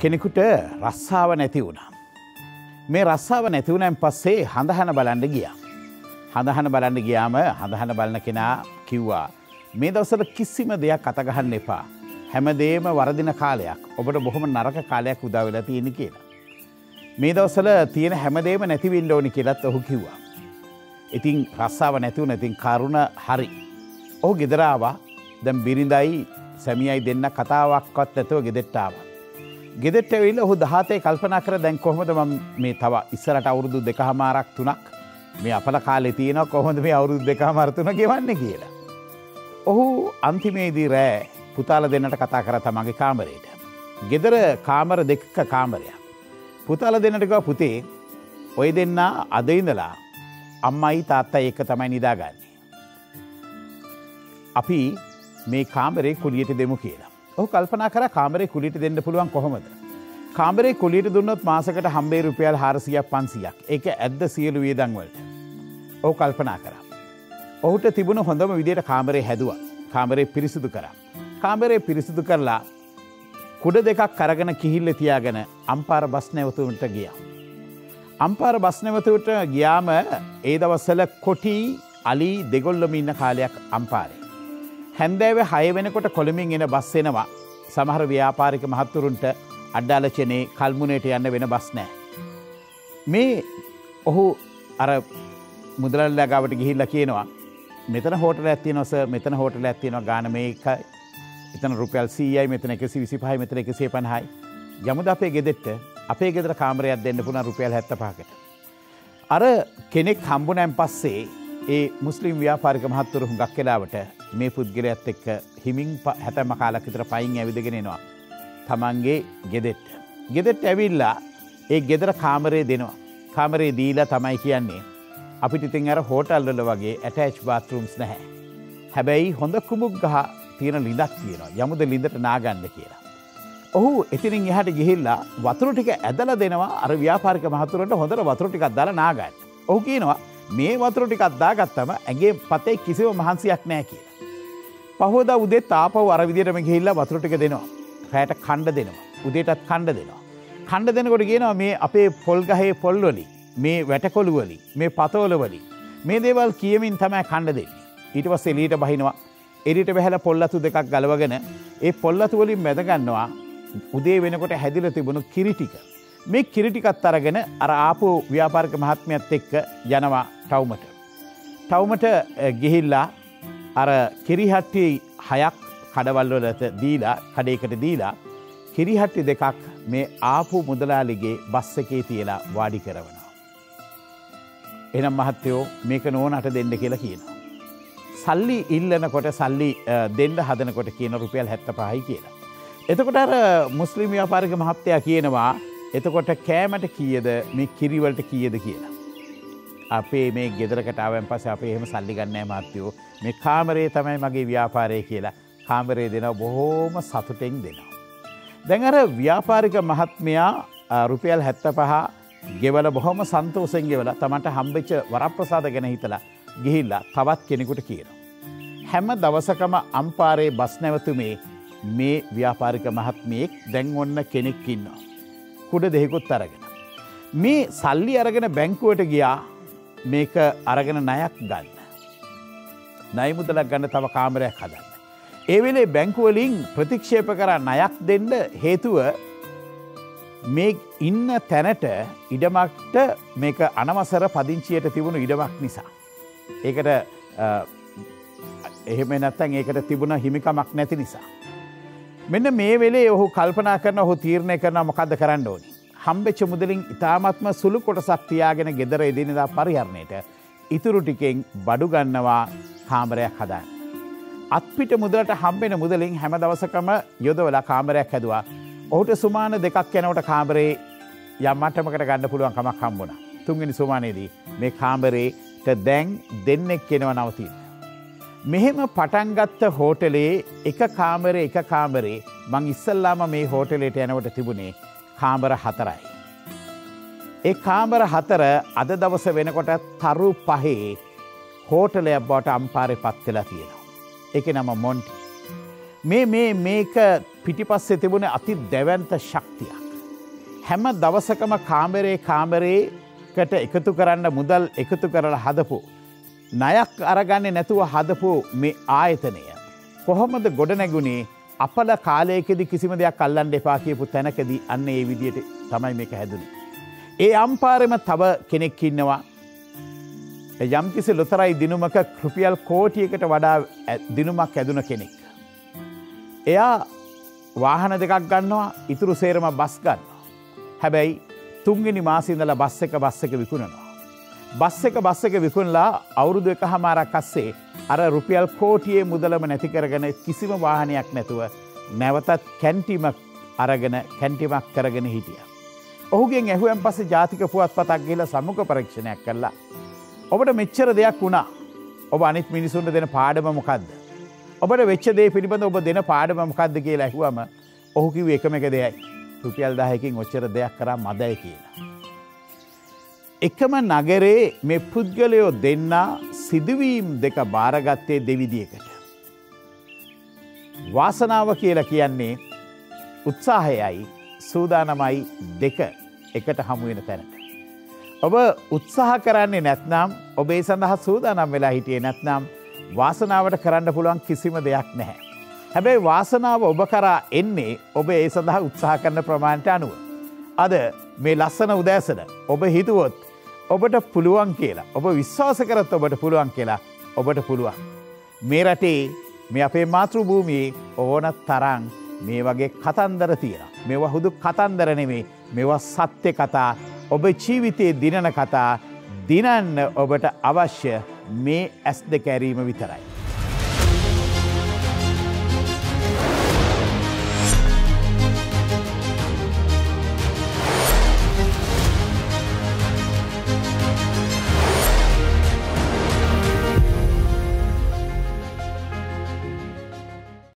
කෙනෙකුට රස්සාාව නැති වුණා. මේ රස්සාාව නැතිවුණැන් පස්සේ හඳහන බලන්ඩ ගියා. හඳහන බලන්න ගියාම හඳහන බලන කෙනා කිව්වා. මේ දවසට කිසිම දෙයක් අතගහන්න එපා. හැමදේම වරදින කාලයක් ඔබට බොහොම නරක කාලයක් උදාවෙලා තියෙන කියලා. මේ දවසල තියෙන හැමදේම නැතිවිල්ල ඕනි කියලත් ඔහු කිව්වා. ඉතින් රස්සාාව නැතිවුණ ඉතින් කරුණ හරි. ඔහු ගෙදරාවා දැම් බිරිඳයි සැමියයි දෙන්න කතාවක්වත් ඇතුව ගෙදෙට්ටාව. ගෙදෙට වෙල්ල ඔහු දහතේ කල්පනා කර දැන් කොහොමද ම මේ තව ඉස්සරට අවුරුදු දෙකහමාරක් තුනක් මේ අපල කාලෙ තියෙන කොහොඳ මේ අවුරුදු දෙකහමරතුන ගෙවන්න කියලා. ඔහු අන්තිමේදී රෑ පුතාල දෙන්නට කතා කර තමගේ කාමරයට. ගෙදර කාමර දෙක්ක කාමරයක්. පුතාල දෙන්නටක පුතේ ඔය දෙන්න අදඉඳලා අම්මයි තාත්තා ඒක තමයි නිදාගන්නේ. අපි මේ කාමරේ කුලියට දෙමු කියලා. ඔහු කල්පනා කර කාමරේ කුලිට දෙන්න පුළුවන් කොහොමද. කාමරේ කුලිට දුන්නොත් මාසකට හම්බේ රුපියල් හාරසියක් පන්සියක් එක ඇද්ද සියලු වියදංවලට. ඔහු කල්පනා කර. ඔහුට තිබුණ හොඳම විදියට කාමරේ හැදවා කාමරේ පිරිසිදු කර. කාමරේ පිරිසිදු කරලා කුඩ දෙකක් කරගෙන කිහිල්ල තියාගෙන අම්පාර බස් නැවතුන්ට ගියා. අම්පාර බස්නැවතුට ගියාම ඒ දවස්සල කොටි අලි දෙගොල්ලම ඉන්න කාලයක් අම්පාරය. හැන්දෑව හය වෙනකොට කොළමින් එන බස්සෙනවා සමහර ව්‍යාපාරික මහත්තුරුන්ට අඩ්ඩාලචනේ කල්මුණට යන්න වෙන බස් නෑ. මේ ඔහු අර මුදලල්ලා ගාවට ගිහිල්ල කියනවා මෙතන හෝටල ඇති නොස මෙතන හෝටල ඇතිනවා ගාන මේකයි එතන රුපියල් සීයයි මෙතන එකසි විසි පහයි මෙතන එකසේ පණහයි යමුද අපේ ගෙදෙට්ට? අපේ ගෙදර කාමරයක් දෙන්න පුුණ රුපියල් හැත්ත පාකට. අර කෙනෙක් හම්බුනෑම් පස්සේ ඒ මුස්ලිම් ව්‍යාපාරික මහත්තුරු හුඟක් කලාවට මේ පුද්ගලයක්ත් එක්ක හිමින් හැතැම කාලක් විතර පයින් ඇවිදගෙනෙනවා. තමන්ගේ ගෙදෙට්ට. ගෙදෙට්ට ඇවිල්ලා ඒ ගෙදර කාමරේ දෙනවා. කාමරේ දීලා තමයි කියන්නේ. අපිට ඉතින් අර හෝටල්වල වගේ ඇටච් බාත්රුම්ස් නැහැ. හැබැයි හොඳ කුමුක් ගහ තියෙන ලිඳක් තියෙනවා යමුද ලිඳට නාගන්න කියලා. ඔහු එතිනින් එහට ගිහිල්ලා වතුරු ටික ඇදල දෙනවා අර ව්‍යාපාරික මහතුරට හොඳට වතුරු ටිකක් දල නාගන්න. ඔහු කියනවා මේ වතුරු ටිකක් දාගත්තම ඇගේ පතේ කිසිව මහන්සියක් නෑ කියලා. පහෝද උදේ තාපව අරවිදිටම ගිහිල්ලා වතුරටික දෙනවා. රෑට කණ්ඩ දෙනවා. උදේටත් කණ්ඩ දෙනවා. කණ්ඩ දෙනකොට කියනවා මේ අපේ පොල්ගහේ පොල්වලි මේ වැටකොළුවලි මේ පතෝලවලි මේ දේවල් කියමින් තමයි කණ්ඩ දෙන්නේ. ඊට පස් එලීට බහිනවා එරිට බැහැල පොල්ලතු දෙකක් ගලවගෙන ඒ පොල්ලතුවලින් මැදගන්නවා උදේ වෙනකොට හැදිල තිබුණු කිරිටික. මේ කිරිටිකත් අරගෙන අර ආපු ව්‍යාපාර්ක මහත්මයත් එක්ක යනවා ටවමට. ටවමට ගිහිල්ලා අර කිරිහට්ටි හයක් කඩවල්වලට දීලා කඩේකට දීලා කිරිහට්ටි දෙකක් මේ ආපු මුදලාලිගේ බස්ස එකේ තියලා වාඩි කරවනවා. එනම් මහත්තයෝ මේක නෝනට දෙන්න කියලා කියනවා. සල්ලි ඉල්ලනකොට සල්ලි දෙන්න හදනකොට කියන රුපියල් හැත්ත පහයි කියලා. එතකොට අර මුස්ලිම් ව්‍යාපාරික මහත්තයා කියනවා එතකොට කෑමට කියද මේ කිරිවලට කියද කියලා. අපේ මේ ගෙදරකටාවන් පස අපේ එහෙම සල්ලිගන්නෑ මත්යෝ මේ කාමරේ තමයි මගේ ව්‍යාපාරය කියලා කාමරේ දෙන බොහෝම සතුටෙන් දෙනවා. දැඟර ව්‍යාපාරික මහත්මයා රුපියල් හැත්ත පහ ගෙවල බොහොම සන්තෝසෙන් ගෙවල තමට හම්බෙච්ච වරප්‍රසාද ගැන හිතලා ගිහිල්ලා තවත් කෙනෙකුට කියනවා. හැම දවසකම අම්පාරයේ බස් නැවතුමේ මේ ව්‍යාපාරික මහත්මයෙක් දැන් ඔන්න කෙනෙක් ඉන්නවා. කුඩ දෙහෙකුත් අරගෙන. මේ සල්ලි අරගෙන බැංකුවට ගියා මේක අරගෙන නයක් ගන්න. නයිමුදලක් ගන්න තව කාමරයක් හදන්න. ඒවෙලේ බැංකුවලින් ප්‍රතික්ෂේප කර නයක් දෙන්න හේතුව මේ ඉන්න තැනට ඉඩමක්ට මේක අනවසර පදිංචියට තිබුණු ඉඩමක් නිසා. ඒකට එහෙම නැත්තැන් ඒකට තිබුණ හිමිකමක් නැති නිසා. මෙන්න මේ වෙලේ ඔහු කල්පනා කරන ඔහු තීරණය කරන මොකද කරන්න ඕනි. හම්බෙච්ච මුදලින් ඉතාමත්ම සුළු කොටසක් තියාගෙන ගෙදර එදිනෙදා පරිහරණයට ඉතුරු ටිකෙන් බඩු ගන්නවා කාමරයක් හදන්න. අත්පිට මුදලට හම්බෙන මුදලින් හැම දවසකම යොදවලා කාමරයක් හැදවා. ඔහුට සුමාන දෙකක් යැනවට කාමරේ යම්මටමකට ගන්න පුළුවන් කමක් හම්බුණ. තුන්ගනි සුමානයේදී මේ කාමරේට දැන් දෙන්නෙක් කෙනව නවතින්න. මෙහෙම පටන්ගත්ත හෝටලේ එක කාමරේ එක කාමරේ මං ඉස්සල්ලාම මේ හෝටලේට යනවට තිබුණේ කාමර හතරයි. ඒ කාමර හතර අද දවස වෙනකොට තරු පහේ හෝටලයක් බවට අම්පාරය පත්වෙලා තියෙනවා. එක නම මොන්ටි. මේ මේ මේක පිටිපස්සේ තිබුණ අති දැවන්ත ශක්තියක්. හැම දවසකම කාමරේ කාමරේකට එකතු කරන්න මුදල් එකතු කරල හදපු. නයක් අරගන්නේ නැතුව හදපු මේ ආයතනය. කොහොමද ගොඩනැගුණේ අපල කාලයකෙදි කිසිම දෙයක් කල්ලන් දෙපා කියපු තැනකදී අන්න ඒ විදියට තමයි මේක හැදුණ. ඒ අම්පාරම තව කෙනෙක් ඉන්නවා යම්කිසි ලොතරයි දිනුමක කෘපියල් කෝටියකට වඩා දිනුමක් ඇදුන කෙනෙක්. එයා වාහන දෙකක් ගන්නවා ඉතුරු සේරම බස් ගන්න. හැබැයි තුන්ගෙන මාසිදල බස් එක බස් එක විකුණනවා. බස් එක බස් එක විකුණලා අවුරුදු එක හමාරක් අස්සේ අර රුපියල් කෝටියේ මුදලම නැතිකරගෙන කිසිම වාහනයක් නැතුව නැවතත් කැන්ටිමක් අරගෙන කැන්ටිමක් කරගෙන හිටිය. ඔහුගෙන් ඇහුවම් පස ජාතික පුවත් පතක් කියල සමුක පරීක්ෂණයක් කරලා. ඔබට මෙච්චර දෙයක් වුණා ඔබ අනිත් මිනිසුන්ට දෙන පාඩම මොකක්ද. ඔබට වෙච්ච දේ පිළිබඳ ඔබ දෙන පාඩම මොකක්ද කියලා ඇහුවම ඔහුකිව එකම එක දෙයයි රුපියල් දහයකින් ඔච්චර දෙයක් කරා මදය කියලා. එකම නගරේ මේ පුද්ගලයෝ දෙන්නා සිදුවීම් දෙක භාරගත්තේ දෙවිදියකට. වාසනාව කියලා කියන්නේ උත්සාහයයි සූදානමයි දෙක එකට හමුවෙන තැනට. ඔබ උත්සාහ කරන්නේ නැත්නම් ඔබේ සඳහා සූදානම් වෙලා හිටියේ නැත්නම් වාසනාවට කරන්න පුළුවන් කිසිම දෙයක් නැහැ. හැබැයි වාසනාව ඔබ කරා එන්නේ ඔබ ඒ සඳහා උත්සාහ කරන ප්‍රමාණට අනුව. අද මේ ලස්සන උදෑසන ඔබ හිතුවොත් ඔබට පුළුවන් කියලා ඔබ විශ්වාස කරත් ඔබට පුළුවන් කියලා ඔබට පුළුවන්. මේ රටේ මේ අපේ මාතෘ භූමියේ ඕනත් තරං මේ වගේ කතන්දර තියෙන. මෙවා හුදු කතන්දර නෙමේ මෙවා සත්‍ය කතා ඔබ ජීවිතයේ දිනන කතා දිනන්න ඔබට අවශ්‍ය මේ ඇස් දෙ කැරීම විතරයි.